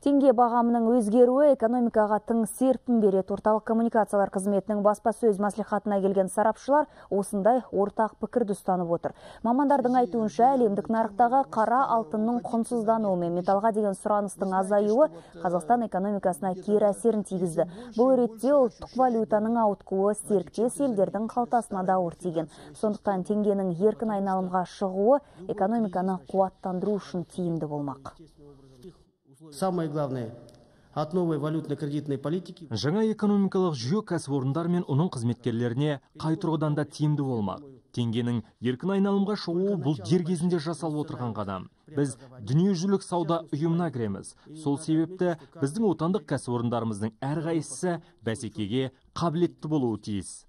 Теңге бағамының өзгеруі экономикаға тың серпін береді. Орталық коммуникациялар қызметінің баспасөз мәслихатына келген сарапшылар осындай ортақ пікірді ұстанып отыр. Мамандардың айтуынша әлемдік нарықтағы қара алтынның құнсыздануы мен металлға деген сұраныстың азаюы Қазақстан экономикасына кері әсерін тигізді. Бұл ретте ұлттық валютаның ауытқуы серіктес елдердің қалтасына да ауыр тиген. Сондықтан теңгенің еркін айналымға шығуы экономиканы қуаттандыру үшін тиімді болмақ. Самое главное, от новой валютно-кредитной политики Жаңа экономикалық жүйе кәсіпорындар мен оның қызметкерлеріне қай тұрғыдан да тиімді болмақ. Теңгенің еркін айналымға шығуы бұл дер кезінде жасалып отырған қадам. Біз дүниежүзілік сауда ұйымына кіреміз. Сол себепті біздің отандық кәсіпорындарымыздың әрқайсысы бәсекеге қабілетті болуы тиіс.